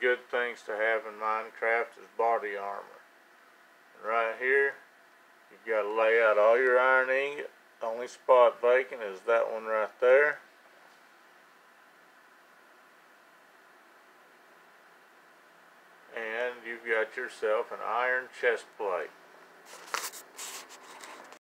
good things to have in Minecraft is body armor. And right here, you've got to lay out all your iron ingot. The only spot vacant is that one right there. And you've got yourself an iron chest plate.